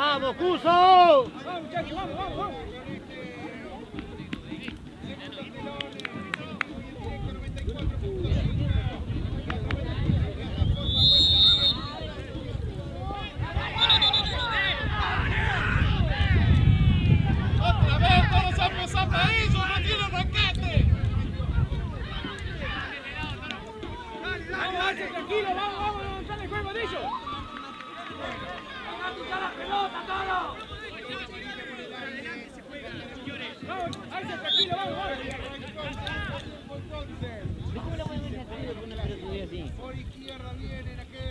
¡Vamos, Cuso! Vamos, muchachos, vamos, vamos, vamos. ¡Otra vez todos a empezar ahí! ¡Yo no tiene raquete! Vamos, Arce, tranquilo, vamos, vamos, Por izquierda viene la que